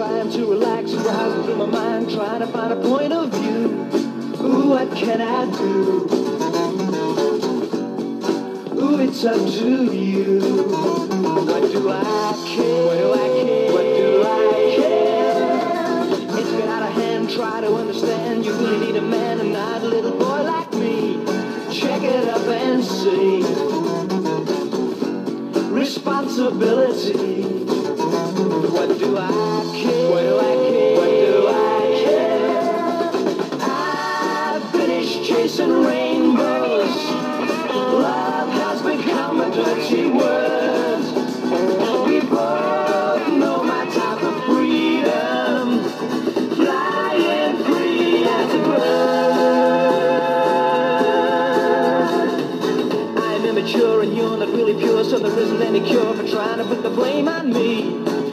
time to relax, rising through my mind, trying to find a point of view. Ooh, what can I do? Ooh, it's up to you. What do I care? What do I care? What do I care? It's been out of hand, try to understand. You really need a man and not a little boy like me. Check it up and see. Responsibility. What chasing rainbows. Love has become a dirty word. We both know my type of freedom. Flying free as a bird. I'm immature and you're not really pure, so there isn't any cure for trying to put the blame on me.